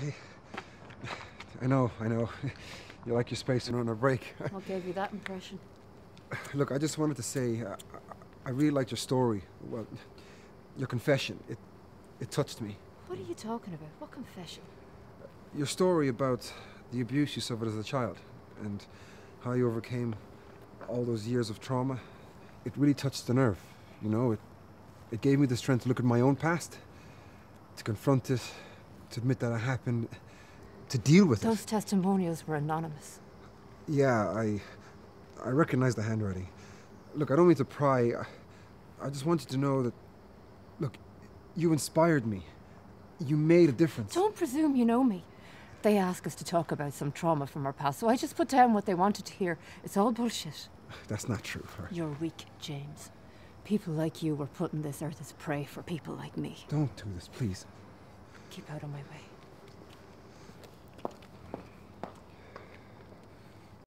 Hey, I know, I know. You like your space and on a break. What gave you that impression? Look, I just wanted to say, uh, I really liked your story. Well, your confession. It, it touched me. What are you talking about? What confession? Your story about the abuse you suffered as a child and how you overcame all those years of trauma. It really touched the nerve. You know, it, it gave me the strength to look at my own past, to confront it, to admit that it happened, to deal with Those it. testimonials were anonymous. Yeah, I, I recognize the handwriting. Look, I don't mean to pry. I, I just want you to know that, look, you inspired me. You made a difference. Don't presume you know me. They ask us to talk about some trauma from our past, so I just put down what they wanted to hear. It's all bullshit. That's not true. right? You're weak, James. People like you were put on this earth as prey for people like me. Don't do this, please. Keep out of my way.